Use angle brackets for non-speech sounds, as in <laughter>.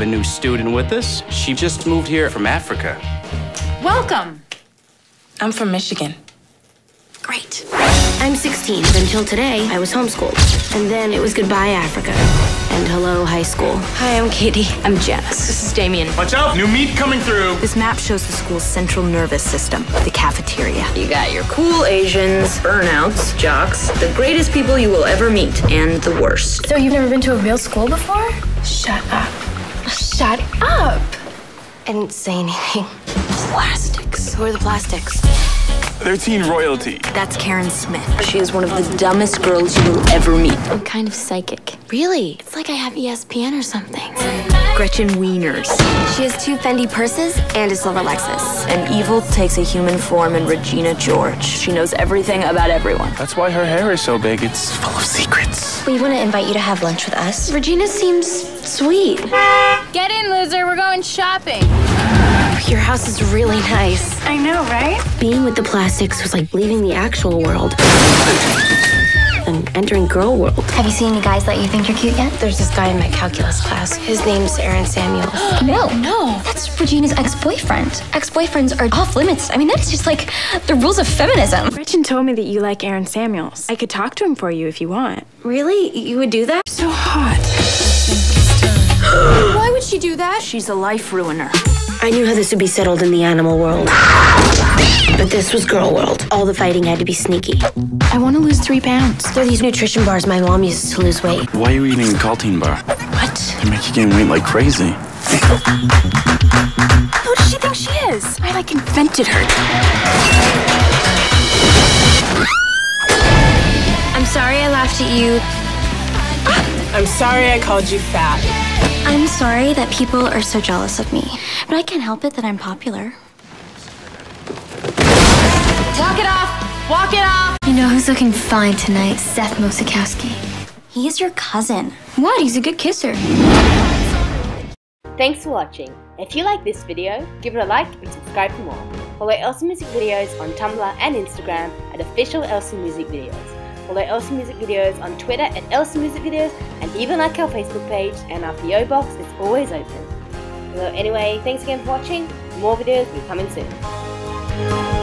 we have a new student with us. She just moved here from Africa. Welcome. I'm from Michigan. Great. I'm 16, until today, I was homeschooled. And then it was goodbye, Africa. And hello, high school. Hi, I'm Cady. I'm Jess. This is Damian. Watch out! New meat coming through! This map shows the school's central nervous system, the cafeteria. You got your cool Asians, burnouts, jocks, the greatest people you will ever meet, and the worst. So you've never been to a real school before? Shut up. Shut up. I didn't say anything. Plastics. Who are the plastics? They're teen royalty. That's Karen Smith. She is one of the dumbest girls you will ever meet. I'm kind of psychic. Really? It's like I have ESPN or something. Gretchen Wieners. She has two Fendi purses and a silver Lexus. And evil takes a human form in Regina George. She knows everything about everyone. That's why her hair is so big. It's full of secrets. We want to invite you to have lunch with us. Regina seems sweet. Get in, loser. We're going shopping. Your house is really nice. I know, right? Being with the plastics was like leaving the actual world and entering girl world. Have you seen any guys that you think you're cute yet? There's this guy in my calculus class. His name's Aaron Samuels. <gasps> No, no. That's Regina's ex-boyfriend. Ex-boyfriends are off limits. I mean, that's just like the rules of feminism. Gretchen told me that you like Aaron Samuels. I could talk to him for you if you want. Really? You would do that? So hot. That? She's a life ruiner. I knew how this would be settled in the animal world. But this was girl world. All the fighting had to be sneaky. I want to lose three pounds. They're these nutrition bars my mom uses to lose weight. Why are you eating a Kalteen bar? What? They make you gain weight like crazy. Who does she think she is? I like invented her. I'm sorry I laughed at you. I'm sorry I called you fat. I'm sorry that people are so jealous of me. But I can't help it that I'm popular. Walk it off. Walk it off. You know who's looking fine tonight? Seth Mosakowski. He's your cousin. What? He's a good kisser. Thanks for watching. If you like this video, give it a like and subscribe for more. Follow Elsa Music Videos on Tumblr and Instagram at official Elsa Music Videos. Follow Elsa Music Videos on Twitter at Elsa Music Videos and even like our Facebook page and our PO box is always open. So anyway, thanks again for watching. More videos will be coming soon.